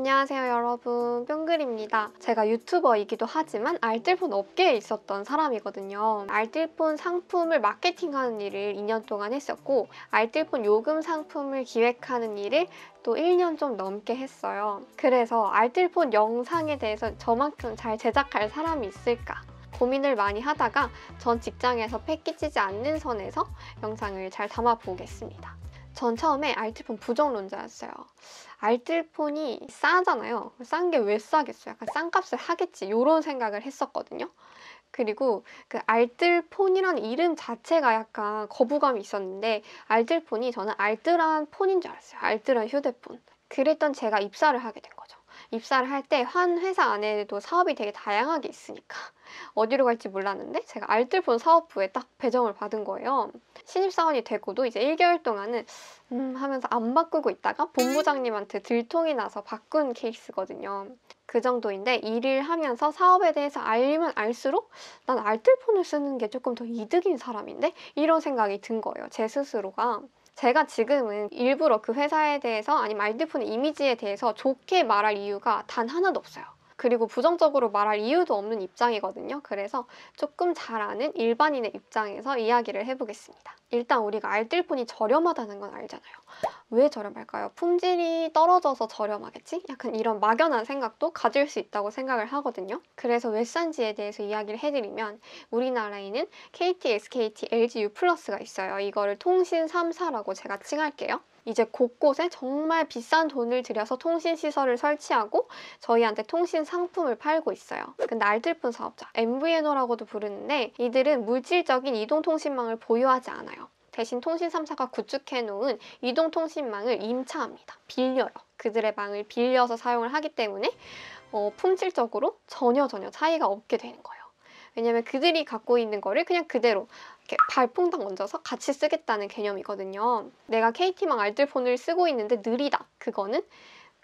안녕하세요 여러분. 뿅글입니다. 제가 유튜버이기도 하지만 알뜰폰 업계에 있었던 사람이거든요. 알뜰폰 상품을 마케팅하는 일을 2년 동안 했었고 알뜰폰 요금 상품을 기획하는 일을 또 1년 좀 넘게 했어요. 그래서 알뜰폰 영상에 대해서 저만큼 잘 제작할 사람이 있을까 고민을 많이 하다가 전 직장에서 패키지지 않는 선에서 영상을 잘 담아 보겠습니다 전 처음에 알뜰폰 부정론자였어요. 알뜰폰이 싸잖아요. 싼 게 왜 싸겠어요? 약간 싼 값을 하겠지. 이런 생각을 했었거든요. 그리고 그 알뜰폰이라는 이름 자체가 약간 거부감이 있었는데 알뜰폰이 저는 알뜰한 폰인 줄 알았어요. 알뜰한 휴대폰. 그랬던 제가 입사를 하게 된 거죠. 입사를 할 때 한 회사 안에도 사업이 되게 다양하게 있으니까 어디로 갈지 몰랐는데 제가 알뜰폰 사업부에 딱 배정을 받은 거예요. 신입사원이 되고도 이제 1개월 동안은 음 하면서 안 바꾸고 있다가 본부장님한테 들통이 나서 바꾼 케이스거든요. 그 정도인데 일을 하면서 사업에 대해서 알면 알수록 난 알뜰폰을 쓰는 게 조금 더 이득인 사람인데 이런 생각이 든 거예요. 제 스스로가. 제가 지금은 일부러 그 회사에 대해서 아니면 알뜰폰의 이미지에 대해서 좋게 말할 이유가 단 하나도 없어요. 그리고 부정적으로 말할 이유도 없는 입장이거든요. 그래서 조금 잘 아는 일반인의 입장에서 이야기를 해보겠습니다. 일단 우리가 알뜰폰이 저렴하다는 건 알잖아요. 왜 저렴할까요? 품질이 떨어져서 저렴하겠지? 약간 이런 막연한 생각도 가질 수 있다고 생각을 하거든요. 그래서 왜 싼지에 대해서 이야기를 해드리면 우리나라에는 KT, SKT, LG U 플러스가 있어요. 이거를 통신 3사라고 제가 칭할게요. 이제 곳곳에 정말 비싼 돈을 들여서 통신 시설을 설치하고 저희한테 통신 상품을 팔고 있어요. 근데 알뜰폰 사업자, MVNO라고도 부르는데 이들은 물질적인 이동통신망을 보유하지 않아요. 대신 통신 3사가 구축해놓은 이동통신망을 임차합니다. 빌려요. 그들의 망을 빌려서 사용을 하기 때문에 어, 품질적으로 전혀 전혀 차이가 없게 되는 거예요. 왜냐면 그들이 갖고 있는 거를 그냥 그대로 이렇게 발퐁당 얹어서 같이 쓰겠다는 개념이거든요. 내가 KT망 알뜰폰을 쓰고 있는데 느리다. 그거는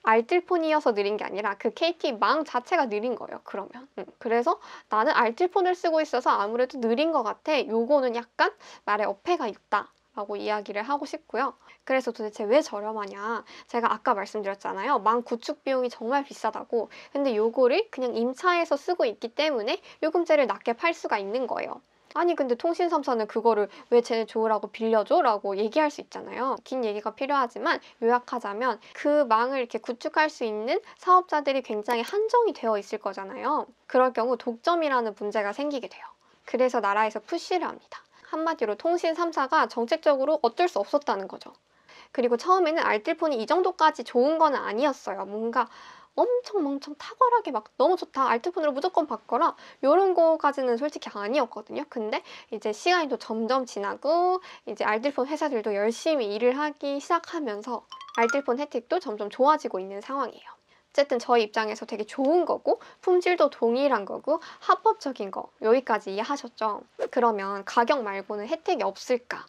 알뜰폰이어서 느린 게 아니라 그 KT망 자체가 느린 거예요. 그러면. 음, 그래서 나는 알뜰폰을 쓰고 있어서 아무래도 느린 것 같아. 요거는 약간 말에 어폐가 있다. 라고 이야기를 하고 싶고요. 그래서 도대체 왜 저렴하냐? 제가 아까 말씀드렸잖아요. 망 구축 비용이 정말 비싸다고. 근데 요거를 그냥 임차해서 쓰고 있기 때문에 요금제를 낮게 팔 수가 있는 거예요. 아니 근데 통신 3사는 그거를 왜 쟤네 좋으라고 빌려줘? 라고 얘기할 수 있잖아요. 긴 얘기가 필요하지만 요약하자면 그 망을 이렇게 구축할 수 있는 사업자들이 굉장히 한정이 되어 있을 거잖아요. 그럴 경우 독점이라는 문제가 생기게 돼요. 그래서 나라에서 푸시를 합니다. 한마디로 통신 3사가 정책적으로 어쩔 수 없었다는 거죠. 그리고 처음에는 알뜰폰이 이 정도까지 좋은 건 아니었어요. 뭔가 엄청 엄청 탁월하게 막 너무 좋다 알뜰폰으로 무조건 바꿔라 이런 거까지는 솔직히 아니었거든요 근데 이제 시간이 또 점점 지나고 이제 알뜰폰 회사들도 열심히 일을 하기 시작하면서 알뜰폰 혜택도 점점 좋아지고 있는 상황이에요 어쨌든 저희 입장에서 되게 좋은 거고 품질도 동일한 거고 합법적인 거 여기까지 이해하셨죠? 그러면 가격 말고는 혜택이 없을까?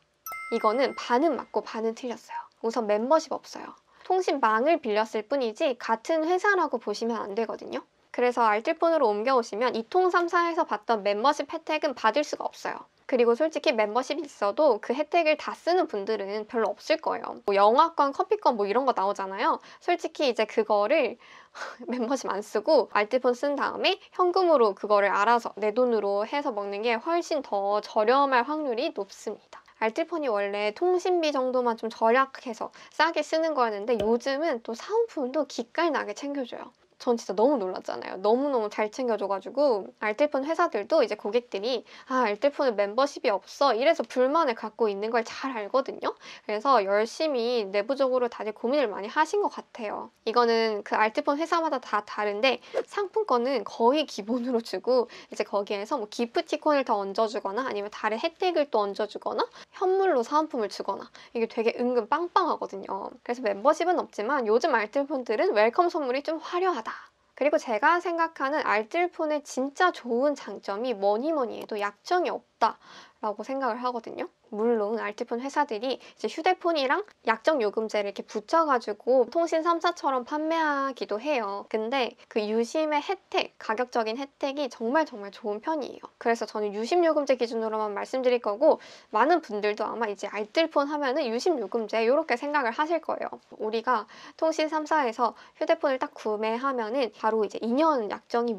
이거는 반은 맞고 반은 틀렸어요 우선 멤버십 없어요 통신망을 빌렸을 뿐이지 같은 회사라고 보시면 안 되거든요. 그래서 알뜰폰으로 옮겨오시면 이통 3사에서 받던 멤버십 혜택은 받을 수가 없어요. 그리고 솔직히 멤버십이 있어도 그 혜택을 다 쓰는 분들은 별로 없을 거예요. 뭐 영화권, 커피권 뭐 이런 거 나오잖아요. 솔직히 이제 그거를 멤버십 안 쓰고 알뜰폰 쓴 다음에 현금으로 그거를 알아서 내 돈으로 해서 먹는 게 훨씬 더 저렴할 확률이 높습니다. 알뜰폰이 원래 통신비 정도만 좀 절약해서 싸게 쓰는 거였는데 요즘은 또 사은품도 기깔 나게 챙겨줘요. 전 진짜 너무 놀랐잖아요. 너무너무 잘 챙겨줘가지고 알뜰폰 회사들도 이제 고객들이 아 알뜰폰에 멤버십이 없어 이래서 불만을 갖고 있는 걸 잘 알거든요. 그래서 열심히 내부적으로 다들 고민을 많이 하신 것 같아요. 이거는 그 알뜰폰 회사마다 다 다른데 상품권은 거의 기본으로 주고 이제 거기에서 뭐 기프티콘을 더 얹어주거나 아니면 다른 혜택을 또 얹어주거나 현물로 사은품을 주거나 이게 되게 은근 빵빵하거든요. 그래서 멤버십은 없지만 요즘 알뜰폰들은 welcome 선물이 좀 화려하다. 그리고 제가 생각하는 알뜰폰의 진짜 좋은 장점이 뭐니 뭐니 해도 약정이 없다라고 생각을 하거든요. 물론 알뜰폰 회사들이 이제 휴대폰이랑 약정 요금제를 이렇게 붙여가지고 통신 3사처럼 판매하기도 해요. 근데 그 유심의 혜택, 가격적인 혜택이 정말 정말 좋은 편이에요. 그래서 저는 유심 요금제 기준으로만 말씀드릴 거고 많은 분들도 아마 이제 알뜰폰 하면은 유심 요금제 이렇게 생각을 하실 거예요. 우리가 통신 3사에서 휴대폰을 딱 구매하면은 바로 이제 2년 약정이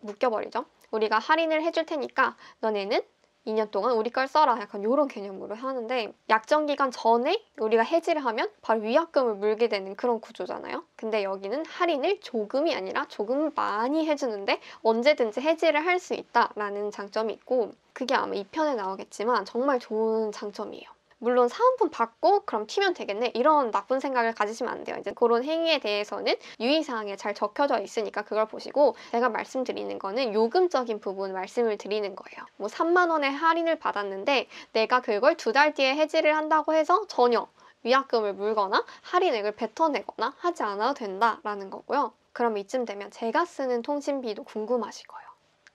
묶여버리죠. 우리가 할인을 해줄 테니까 너네는 2년 동안 우리 걸 써라 약간 이런 개념으로 하는데 약정 기간 전에 우리가 해지를 하면 바로 위약금을 물게 되는 그런 구조잖아요. 근데 여기는 할인을 조금이 아니라 조금 많이 해주는데 언제든지 해지를 할 수 있다라는 장점이 있고 그게 아마 2편에 나오겠지만 정말 좋은 장점이에요. 물론 사은품 받고 그럼 튀면 되겠네 이런 나쁜 생각을 가지시면 안 돼요. 이제 그런 행위에 대해서는 유의사항에 잘 적혀져 있으니까 그걸 보시고 제가 말씀드리는 거는 요금적인 부분 말씀을 드리는 거예요. 뭐 3만 원의 할인을 받았는데 내가 그걸 두 달 뒤에 해지를 한다고 해서 전혀 위약금을 물거나 할인액을 뱉어내거나 하지 않아도 된다라는 거고요. 그럼 이쯤 되면 제가 쓰는 통신비도 궁금하실 거예요.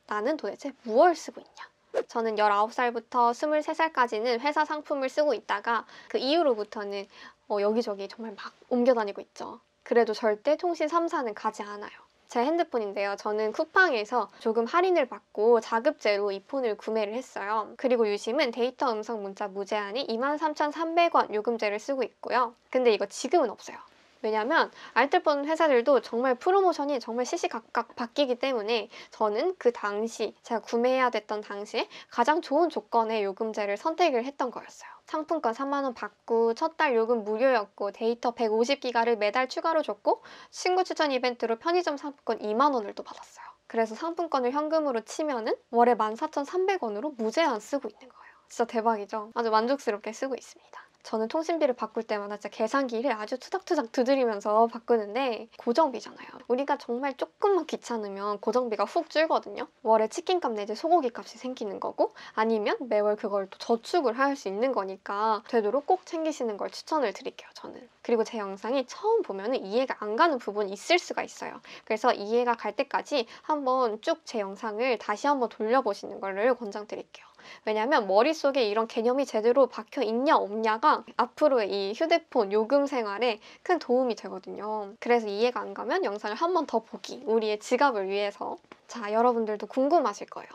나는 도대체 무엇을 쓰고 있냐? 저는 19살부터 23살까지는 회사 상품을 쓰고 있다가 그 이후로부터는 어, 여기저기 정말 막 옮겨 다니고 있죠. 그래도 절대 통신 3사는 가지 않아요. 제 핸드폰인데요. 저는 쿠팡에서 조금 할인을 받고 자급제로 이 폰을 구매를 했어요. 그리고 유심은 데이터 음성 문자 무제한이 23,300원 요금제를 쓰고 있고요. 근데 이거 지금은 없어요. 왜냐면 알뜰폰 회사들도 정말 프로모션이 정말 시시각각 바뀌기 때문에 저는 그 당시 제가 구매해야 됐던 당시에 가장 좋은 조건의 요금제를 선택을 했던 거였어요. 상품권 3만원 받고 첫 달 요금 무료였고 데이터 150기가를 매달 추가로 줬고 친구 추천 이벤트로 편의점 상품권 2만원을 또 받았어요. 그래서 상품권을 현금으로 치면은 월에 14,300원으로 무제한 쓰고 있는 거예요. 진짜 대박이죠? 아주 만족스럽게 쓰고 있습니다. 저는 통신비를 바꿀 때마다 진짜 계산기를 아주 투닥투닥 두드리면서 바꾸는데 고정비잖아요. 우리가 정말 조금만 귀찮으면 고정비가 훅 줄거든요. 월에 치킨값 내지 소고기 값이 생기는 거고 아니면 매월 그걸 또 저축을 할 수 있는 거니까 되도록 꼭 챙기시는 걸 추천을 드릴게요. 저는. 그리고 제 영상이 처음 보면 이해가 안 가는 부분이 있을 수가 있어요. 그래서 이해가 갈 때까지 한번 쭉 제 영상을 다시 한번 돌려보시는 거를 권장드릴게요. 왜냐하면 머릿속에 이런 개념이 제대로 박혀 있냐 없냐가 앞으로의 이 휴대폰 요금 생활에 큰 도움이 되거든요. 그래서 이해가 안 가면 영상을 한 번 더 보기, 우리의 지갑을 위해서. 자, 여러분들도 궁금하실 거예요.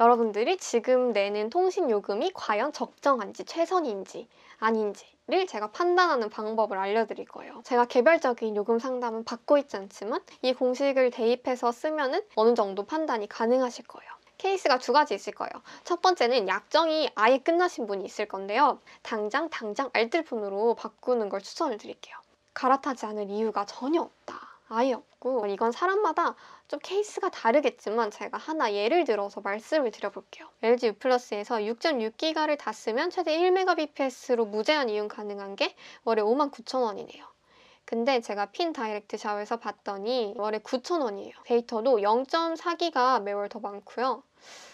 여러분들이 지금 내는 통신 요금이 과연 적정한지, 최선인지, 아닌지. 를 제가 판단하는 방법을 알려드릴 거예요. 제가 개별적인 요금 상담은 받고 있지 않지만 이 공식을 대입해서 쓰면은 어느 정도 판단이 가능하실 거예요. 케이스가 두 가지 있을 거예요. 첫 번째는 약정이 아예 끝나신 분이 있을 건데요. 당장 당장 알뜰폰으로 바꾸는 걸 추천을 드릴게요. 갈아타지 않을 이유가 전혀 없다. 아예 없고 이건 사람마다 좀 케이스가 다르겠지만 제가 하나 예를 들어서 말씀을 드려볼게요. LG U 플러스에서 6.6기가를 다 쓰면 최대 1Mbps로 무제한 이용 가능한 게 월에 59,000원이네요. 근데 제가 핀 다이렉트 샵에서 봤더니 월에 9,000원이에요. 데이터도 0.4기가 매월 더 많고요.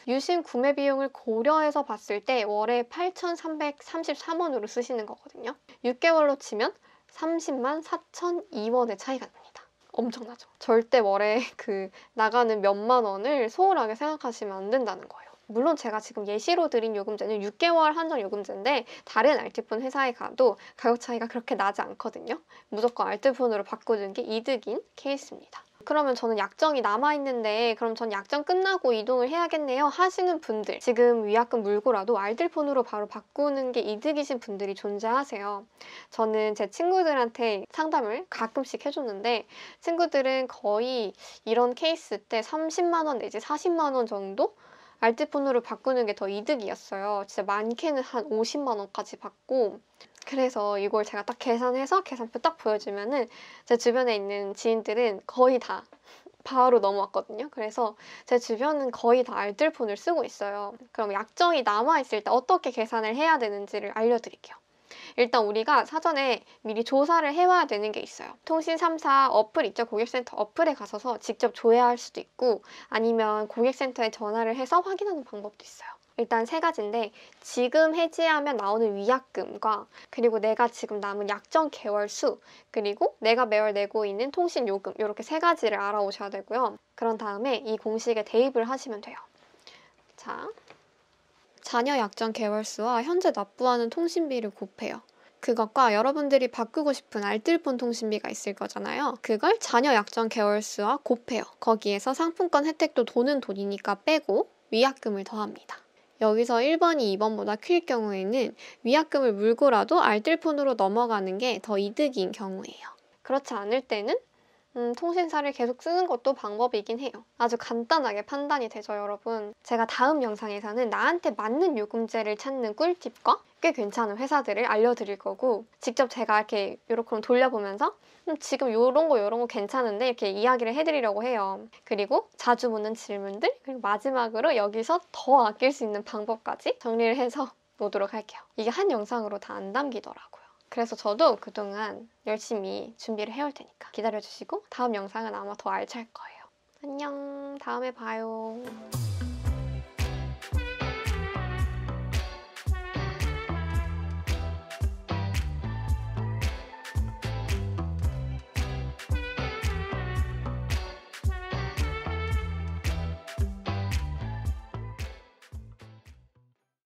유심 구매 비용을 고려해서 봤을 때 월에 8,333원으로 쓰시는 거거든요. 6개월로 치면 30만 4,002원의 차이가 납니다. 엄청나죠? 절대 월에 그 나가는 몇만 원을 소홀하게 생각하시면 안 된다는 거예요. 물론 제가 지금 예시로 드린 요금제는 6개월 한정 요금제인데 다른 알뜰폰 회사에 가도 가격 차이가 그렇게 나지 않거든요. 무조건 알뜰폰으로 바꿔주는 게 이득인 케이스입니다. 그러면 저는 약정이 남아있는데 그럼 전 약정 끝나고 이동을 해야겠네요 하시는 분들 지금 위약금 물고라도 알뜰폰으로 바로 바꾸는 게 이득이신 분들이 존재하세요. 저는 제 친구들한테 상담을 가끔씩 해줬는데 친구들은 거의 이런 케이스 때 30만 원 내지 40만 원 정도 알뜰폰으로 바꾸는 게 더 이득이었어요. 진짜 많게는 한 50만 원까지 받고 그래서 이걸 제가 딱 계산해서 계산표 딱 보여주면은 제 주변에 있는 지인들은 거의 다 바로 넘어왔거든요. 그래서 제 주변은 거의 다 알뜰폰을 쓰고 있어요. 그럼 약정이 남아있을 때 어떻게 계산을 해야 되는지를 알려드릴게요. 일단 우리가 사전에 미리 조사를 해와야 되는 게 있어요. 통신 3사 어플 있죠? 고객센터 어플에 가셔서 직접 조회할 수도 있고 아니면 고객센터에 전화를 해서 확인하는 방법도 있어요. 일단 세 가지인데 지금 해지하면 나오는 위약금과 그리고 내가 지금 남은 약정 개월 수 그리고 내가 매월 내고 있는 통신 요금 이렇게 세 가지를 알아오셔야 되고요. 그런 다음에 이 공식에 대입을 하시면 돼요. 자, 자녀 약정 개월수와 현재 납부하는 통신비를 곱해요. 그것과 여러분들이 바꾸고 싶은 알뜰폰 통신비가 있을 거잖아요. 그걸 자녀 약정 개월수와 곱해요. 거기에서 상품권 혜택도 돈은 돈이니까 빼고 위약금을 더합니다. 여기서 1번이 2번보다 클 경우에는 위약금을 물고라도 알뜰폰으로 넘어가는 게 더 이득인 경우예요. 그렇지 않을 때는 음, 통신사를 계속 쓰는 것도 방법이긴 해요. 아주 간단하게 판단이 되죠, 여러분. 제가 다음 영상에서는 나한테 맞는 요금제를 찾는 꿀팁과 꽤 괜찮은 회사들을 알려드릴 거고 직접 제가 이렇게 요렇게 돌려보면서 음, 지금 요런 거 요런 거 괜찮은데 이렇게 이야기를 해드리려고 해요. 그리고 자주 묻는 질문들 그리고 마지막으로 여기서 더 아낄 수 있는 방법까지 정리를 해서 놓도록 할게요. 이게 한 영상으로 다 안 담기더라고요. 그래서 저도 그동안 열심히 준비를 해올 테니까 기다려주시고 다음 영상은 아마 더 알찰 거예요. 안녕, 다음에 봐요.